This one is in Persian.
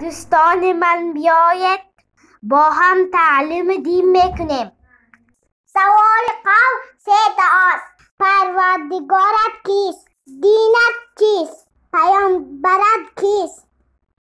دوستان من بیاید با هم تعلیم دین می‌کنیم. سوال قوم سه است. پروردگارت کیست؟ دینت کیست؟ پیامبرت کیست؟